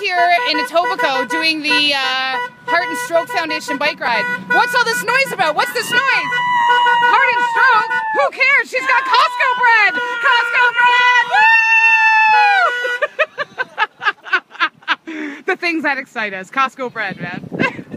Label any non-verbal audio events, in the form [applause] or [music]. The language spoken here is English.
here in Etobicoke doing the uh, Heart and Stroke Foundation bike ride. What's all this noise about? What's this noise? Heart and Stroke? Who cares? She's got Costco bread! Costco bread! Woo! [laughs] the things that excite us. Costco bread, man. [laughs]